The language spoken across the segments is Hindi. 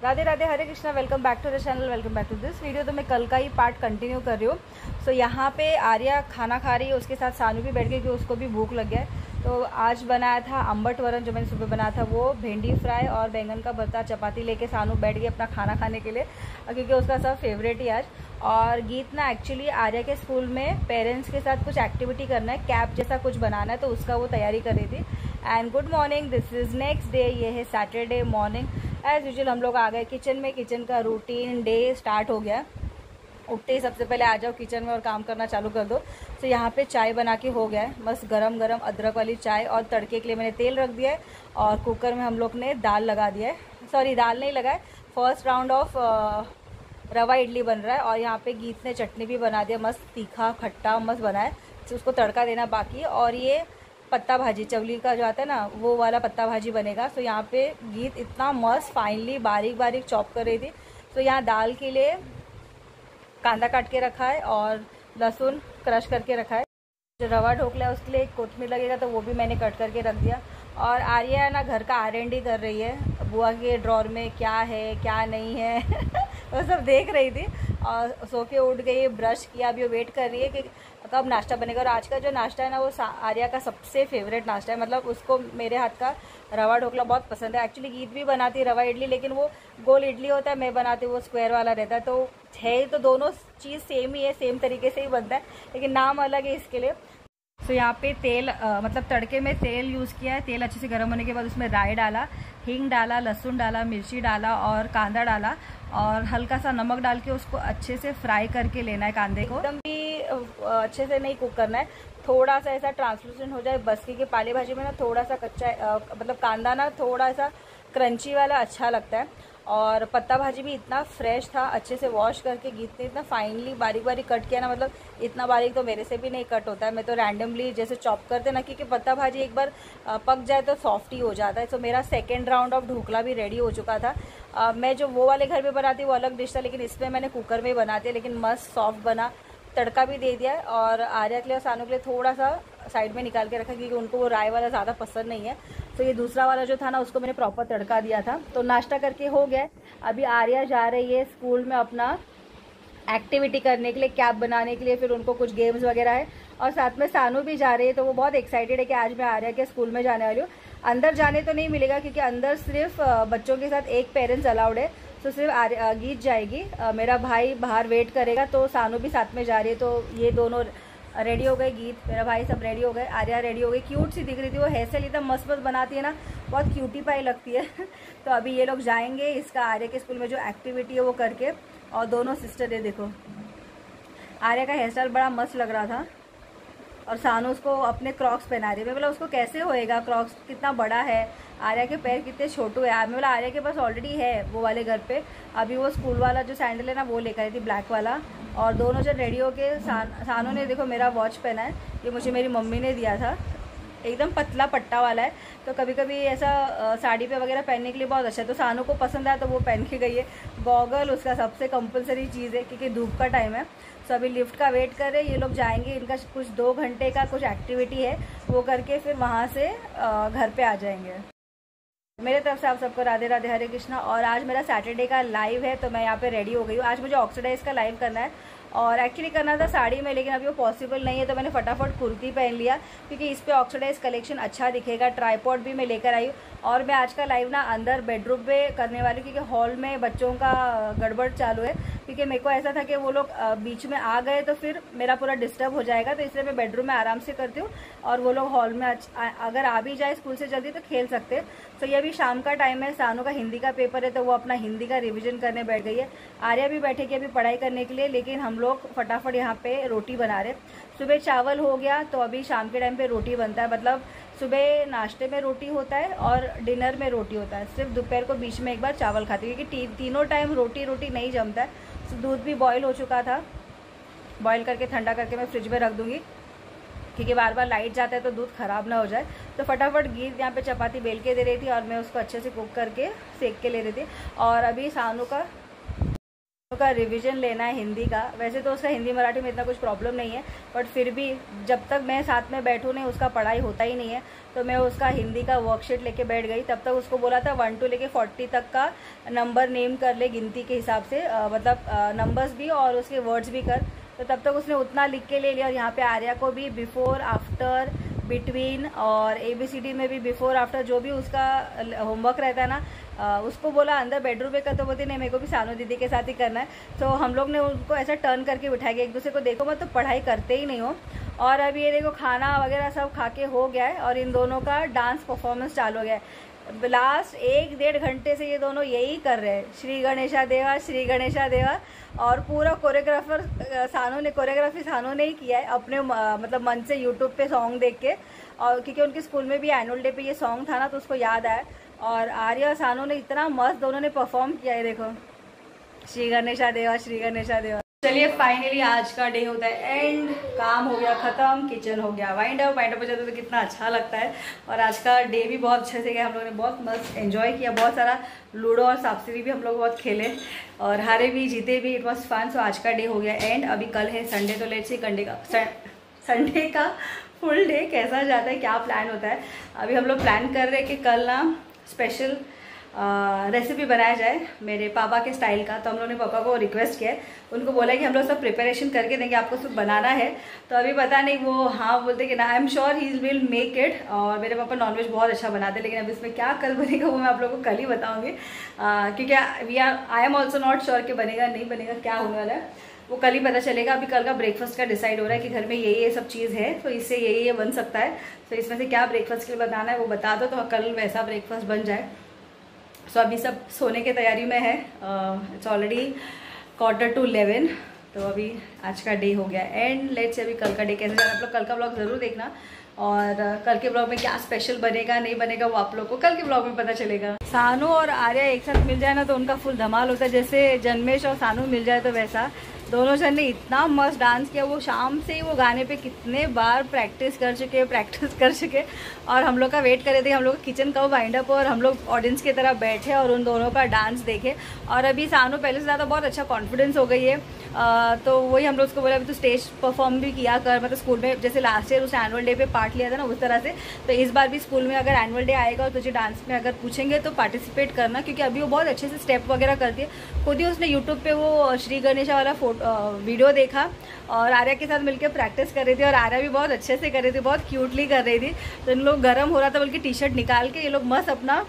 Radhe Radhe Hare Krishna welcome back to the channel welcome back to this video तो मैं कल का ही पार्ट कंटिन्यू कर रही हूँ। सो so, यहाँ पे आर्या खाना खा रही है उसके साथ सानू भी बैठ गई क्योंकि उसको भी भूख लग गया है। तो आज बनाया था अम्बट वरन जो मैंने सुबह बनाया था वो भिंडी फ्राई और बैंगन का भरता चपाती लेके सानू बैठ गई अपना खाना खाने के लिए क्योंकि उसका सब फेवरेट ही आज। और गीत ना एक्चुअली आर्या के स्कूल में पेरेंट्स के साथ कुछ एक्टिविटी करना है कैप जैसा कुछ बनाना है तो उसका वो तैयारी कर रही थी। And good morning this is next day ये है सैटरडे मॉर्निंग एज़ यूजल हम लोग आ गए किचन में। किचन का रूटीन डे स्टार्ट हो गया। उठते ही सबसे पहले आ जाओ किचन में और काम करना चालू कर दो। तो यहाँ पे चाय बना के हो गया है। बस गरम गरम अदरक वाली चाय और तड़के के लिए मैंने तेल रख दिया है और कुकर में हम लोग ने दाल लगा दिया है। सॉरी दाल नहीं लगाए फ़र्स्ट राउंड ऑफ़ रवा इडली बन रहा है और यहाँ पे गीत ने चटनी भी बना दिया। मस्त तीखा खट्टा मस्त बना है। तो उसको तड़का देना बाकी है। और ये पत्ता भाजी, चवली का जो आता है ना, वो वाला पत्ता भाजी बनेगा। तो यहाँ पे गीत इतना मस्त फाइनली बारीक बारीक चॉप कर रही थी। तो यहाँ दाल के लिए कांदा काट के रखा है और लहसुन क्रश करके रखा है। जो रवा ढोकला है, उसके लिए एक कोथमीर लगेगा तो वो भी मैंने कट करके रख दिया। और आर्या ना, घर का आर एंड कर रही है। बुआ के ड्रॉर में क्या है, क्या नहीं है, वो सब देख रही थी। और सो के उठ गई ब्रश किया, अभी वेट कर रही है कि कब नाश्ता बनेगा। और आज का जो नाश्ता है ना वो आर्या का सबसे फेवरेट नाश्ता है। मतलब उसको मेरे हाथ का रवा ढोकला बहुत पसंद है। एक्चुअली गीत भी बनाती रवा इडली लेकिन वो गोल इडली होता है मैं बनाती हूँ वो स्क्वायर वाला रहता है। तो है तो दोनों चीज़ सेम ही है सेम तरीके से ही बनता है लेकिन नाम अलग है इसके लिए। तो यहाँ पे तेल आ, मतलब तड़के में तेल यूज़ किया है। तेल अच्छे से गर्म होने के बाद उसमें राई डाला हींग डाला लहसुन डाला मिर्ची डाला और कांदा डाला और हल्का सा नमक डाल के उसको अच्छे से फ्राई करके लेना है कांदे को। एकदम भी अच्छे से नहीं कुक करना है। थोड़ा सा ऐसा ट्रांसलूसेंट हो जाए, बसकी के पाली भाजी में ना थोड़ा सा कच्चा मतलब कांदा ना थोड़ा सा क्रंची वाला अच्छा लगता है। और पत्ता भाजी भी इतना फ्रेश था अच्छे से वॉश करके गीत ने इतना फाइनली बारीक बारीक कट किया ना मतलब इतना बारीक तो मेरे से भी नहीं कट होता है। मैं तो रैंडमली जैसे चॉप करते ना क्योंकि पत्ता भाजी एक बार पक जाए तो सॉफ्ट ही हो जाता है। तो मेरा सेकेंड राउंड ऑफ़ ढोकला भी रेडी हो चुका था। आ, मैं जो वो वाले घर में बनाती वो अलग डिश था लेकिन इसमें मैंने कुकर में बनाती लेकिन मस्त सॉफ्ट बना तड़का भी दे दिया है और आर्या के लिए और सानू के लिए थोड़ा सा साइड में निकाल के रखा क्योंकि उनको वो राय वाला ज़्यादा पसंद नहीं है। तो ये दूसरा वाला जो था ना, उसको मैंने प्रॉपर तड़का दिया था। तो नाश्ता करके हो गया। अभी आर्या जा रही है स्कूल में अपना एक्टिविटी करने के लिए कैब बनाने के लिए, फिर उनको कुछ गेम्स वगैरह है। और साथ में सानू भी जा रही है तो वो बहुत एक्साइटेड है कि आज मैं आर्या के स्कूल में जाने वाली हूँ। अंदर जाने तो नहीं मिलेगा, क्योंकि अंदर सिर्फ़ बच्चों के साथ एक पेरेंट्स अलाउड है। तो सिर्फ़ गीत जाएगी। मेरा भाई बाहर वेट करेगा तो सानू भी साथ में जा रही है। तो ये दोनों रेडी हो गए गीत, मेरा भाई सब रेडी हो गए, आर्या रेडी हो गई। क्यूट सी दिख रही थी वो हेयर स्टाइल एकदम मस्त मस्त बनाती है ना, बहुत क्यूटी पाई लगती है। तो अभी ये लोग जाएँगे इसका, आर्या के स्कूल में जो एक्टिविटी है वो करके, और दोनों सिस्टर है देखो। आर्या का हेयर स्टाइल बड़ा मस्त लग रहा था, और सानू उसको अपने क्रॉक्स पहना रही है। मतलब उसको कैसे होएगा क्रॉक्स कितना बड़ा है। आर्या के पैर कितने छोटू है। मैं बोला, आर्या के पास ऑलरेडी है वो वाले घर पे। अभी वो स्कूल वाला जो सैंडल है ना, वो लेकर आई थी ब्लैक वाला। और दोनों जब रेडी होके सान, सानू ने देखो मेरा वॉच पहना है ये मुझे मेरी मम्मी ने दिया था। एकदम पतला पट्टा वाला है तो कभी कभी ऐसा साड़ी पे वगैरह पहनने के लिए बहुत अच्छा है। तो सानू को पसंद आया तो वो पहन के गई है। गॉगल उसका सबसे कंपलसरी चीज़ है क्योंकि धूप का टाइम है। तो अभी लिफ्ट का वेट कर रहे ये लोग जाएँगे इनका कुछ दो घंटे का कुछ एक्टिविटी है वो करके फिर वहाँ से घर पे आ जाएँगे। मेरे तरफ़ से आप सबको राधे राधे, हरे कृष्णा। और आज मेरा सैटरडे का लाइव है तो मैं यहाँ पे रेडी हो गई हूँ। आज मुझे ऑक्सीडाइज का लाइव करना है। और एक्चुअली करना था साड़ी में, लेकिन अभी वो पॉसिबल नहीं है तो मैंने फटाफट कुर्ती पहन लिया, क्योंकि इस पर ऑक्सीडाइज कलेक्शन अच्छा दिखेगा। ट्राईपॉड भी मैं लेकर आई और मैं आज का लाइव ना अंदर बेडरूम पे करने वाली क्योंकि हॉल में बच्चों का गड़बड़ चालू है, क्योंकि मेरे को ऐसा था कि वो लोग बीच में आ गए तो फिर मेरा पूरा डिस्टर्ब हो जाएगा तो इसलिए मैं बेडरूम में आराम से करती हूँ। और वो लोग हॉल में अगर आ भी जाए स्कूल से जल्दी तो खेल सकते तो ये अभी शाम का टाइम है, सानू का हिंदी का पेपर है तो वो अपना हिंदी का रिविजन करने बैठ गई है। आर्या भी बैठेगी अभी पढ़ाई करने के लिए, लेकिन हम लोग फटाफट यहाँ पे रोटी बना रहे सुबह चावल हो गया तो अभी शाम के टाइम पे रोटी बनता है। मतलब सुबह नाश्ते में रोटी होता है और डिनर में रोटी होता है। सिर्फ़ दोपहर को बीच में एक बार चावल खाते हूँ, क्योंकि तीनों टाइम रोटी रोटी नहीं जमता है। तो दूध भी बॉयल हो चुका था। बॉयल करके, ठंडा करके मैं फ्रिज में रख दूँगी, क्योंकि बार बार लाइट जाता है तो दूध ख़राब ना हो जाए। तो फटाफट घी यहाँ पे चपाती बेल के दे रही थी और मैं उसको अच्छे से कुक करके सेक के ले रही थी। और अभी सानू का का रिवीजन लेना है हिंदी का। वैसे तो उसका हिंदी मराठी में इतना कुछ प्रॉब्लम नहीं है बट फिर भी जब तक मैं साथ में बैठूँ नहीं, उसका पढ़ाई होता ही नहीं है तो मैं उसका हिंदी का वर्कशीट लेके बैठ गई। तब तक उसको बोला था वन टू लेके फोर्टी तक का नंबर नेम कर ले गिनती के हिसाब से मतलब नंबर्स भी और उसके वर्ड्स भी कर। तो तब तक उसने उतना लिख के ले लिया। और यहाँ पे आर्या को भी बिफोर आफ्टर बिटवीन और ए बी सी डी में भी बिफोर आफ्टर जो भी उसका होमवर्क रहता है ना उसको बोला अंदर बेडरूम में कर तो बोलती, नहीं, मेरे को भी सानू दीदी के साथ ही करना है। तो हम लोग ने उनको ऐसा टर्न करके बिठाया गया एक दूसरे को देखो मत तो पढ़ाई करते ही नहीं हो। और अभी ये देखो, खाना वगैरह सब खा के हो गया है और इन दोनों का डांस परफॉर्मेंस चालू हो गया है। लास्ट एक डेढ़ घंटे से ये दोनों यही कर रहे हैं। श्री गणेशा देवा, श्री गणेशा देवा और पूरा कोरियोग्राफर सानू ने कोरियोग्राफी सानू ने ही किया है अपने मतलब मन से यूट्यूब पे सॉन्ग देख के। और क्योंकि उनके स्कूल में भी एनुअल डे पे ये सॉन्ग था ना तो उसको याद आया। और आर्या और सानू ने इतना मस्त दोनों ने परफॉर्म किया है, देखो। श्री गणेशा देवा, श्री गणेशा देवा। चलिए फाइनली आज का डे होता है। एंड काम हो गया ख़त्म किचन हो गया वाइंड अप वाइंड अप हो जाता तो कितना अच्छा लगता है। और आज का डे भी बहुत अच्छे से गया। हम लोगों ने बहुत मस्त एंजॉय किया। बहुत सारा लूडो और सांप सीढ़ी भी हम लोग बहुत खेले। और हारे भी, जीते भी। इट वॉज़ फन सो आज का डे हो गया। एंड अभी कल है संडे तो लेट से कंडे का संडे का फुल डे कैसा जाता है, क्या प्लान होता है। अभी हम लोग प्लान कर रहे हैं कि कल ना स्पेशल रेसिपी बनाया जाए मेरे पापा के स्टाइल का तो हम लोगों ने पापा को रिक्वेस्ट किया है। उनको बोला कि हम लोग सब प्रिपरेशन करके देंगे, आपको सब बनाना है। तो अभी पता नहीं वो हाँ बोलते कि ना I am sure he will make it और मेरे पापा नॉनवेज बहुत अच्छा बनाते हैं, लेकिन अब इसमें क्या कल बनेगा, वो मैं आप लोगों को कल ही बताऊँगी। क्योंकि we are I am also not sure कि बनेगा, नहीं बनेगा, क्या होने वाला है। वो कल ही पता चलेगा, अभी कल का ब्रेकफास्ट का डिसाइड हो रहा है कि घर में ये ये सब चीज़ है तो इससे ये ये बन सकता है। तो इसमें से क्या ब्रेकफास्ट के लिए बताना है, वो बता दो तो कल वैसा ब्रेकफास्ट बन जाए। सो so, अभी सब सोने की तैयारी में है। It's already quarter to eleven तो अभी आज का डे हो गया। एंड लेट्स अभी कल का डे कैसे जाना आप लोग कल का ब्लॉग ज़रूर देखना। और कल के ब्लॉग में क्या स्पेशल बनेगा नहीं बनेगा वो आप लोग को कल के ब्लॉग में पता चलेगा। सानू और आर्या एक साथ मिल जाए ना तो उनका फुल धमाल होता है। जैसे जन्मेश और सानू मिल जाए तो वैसा। दोनों जन ने इतना मस्त डांस किया वो शाम से ही वो गाने पे कितने बार प्रैक्टिस कर चुके प्रैक्टिस कर चुके। और हम लोग का वेट कर रहे थे हम लोग किचन का वाइंड अप और हम लोग ऑडियंस की तरह बैठे और उन दोनों का डांस देखे। और अभी सानू पहले से ज़्यादा बहुत अच्छा कॉन्फिडेंस हो गई है। आ, तो वही हम लोग उसको बोले अभी तो स्टेज परफॉर्म भी किया कर। मतलब स्कूल में जैसे लास्ट ईयर उसने एनुअल डे पे पार्ट लिया था ना उस तरह से। तो इस बार भी स्कूल में अगर एनुअल डे आएगा और तुझे डांस में अगर पूछेंगे तो पार्टिसिपेट करना क्योंकि अभी वो बहुत अच्छे से स्टेप वगैरह करती है। खुद ही उसने यूट्यूब पर वो श्री गणेशा वाला फ़ोटो वीडियो देखा और आर्या के साथ मिलकर प्रैक्टिस कर रही थी और आर्या भी बहुत अच्छे से कर रही थी, बहुत क्यूटली कर रही थी। तो इन लोग गर्म हो रहा था, बल्कि टी शर्ट निकाल के ये लोग मस्त अपना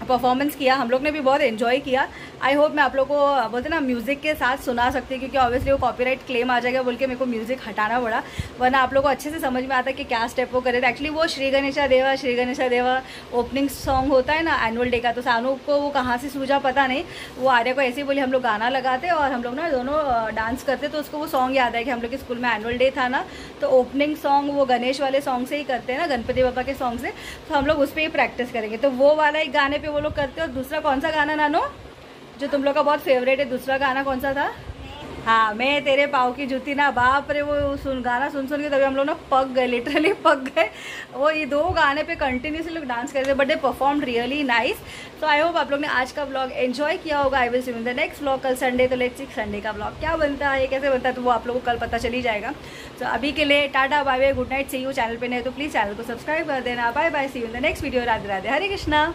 परफॉर्मेंस किया, हम लोग ने भी बहुत इन्जॉय किया। आई होप मैं आप लोग को बोलते ना म्यूज़िक के साथ सुना सकती हूँ, क्योंकि ऑब्वियसली वो कॉपीराइट क्लेम आ जाएगा, बोल के मेरे को म्यूज़िक हटाना पड़ा। वरना आप लोग को अच्छे से समझ में आता कि क्या स्टेप वो करे। थे एक्चुअली वो श्री गणेशा देवा, श्री गणेशा देवा ओपनिंग सॉन्ग होता है ना एनुअल डे का तो सानू को वो कहाँ से सूझा पता नहीं। वो आर्या को ऐसे ही बोले, हम लोग गाना लगाते और हम लोग ना दोनों डांस करते तो उसको वो सॉन्ग याद है कि हम लोग के स्कूल में एनुअल डे था ना तो ओपनिंग सॉन्ग वो गणेश वाले सॉन्ग से ही करते हैं ना, गणपति बाबा के सॉन्ग से। तो हम लोग उस पर ही प्रैक्टिस करेंगे। तो वो वाला एक गाने पर वो लोग करते और दूसरा कौन सा गाना, नानो? जो तुम लोग का बहुत फेवरेट है, दूसरा गाना कौन सा था? हाँ मैं तेरे पाव की जूती ना, बाप रे, वो सुन, गाना सुन सुन के तभी हम लोग ना पक गए लिटरली पक गए। वो ये दो गाने पे कंटिन्यूसली लोग डांस कर रहे थे but they perform really nice so I hope आप लोग ने आज का ब्लॉग एंजॉय किया होगा। I will see the next blog कल संडे तो लेट्स संडे का ब्लॉग क्या बनता है कैसे बनता है तो वो आप लोगों को कल पता चली जाएगा। तो अभी के लिए tata bye bye good night see you channel पर नहीं तो प्लीज़ चैनल को सब्सक्राइब कर देना। Bye bye see you the next video Radhe Radhe. Hare Krishna.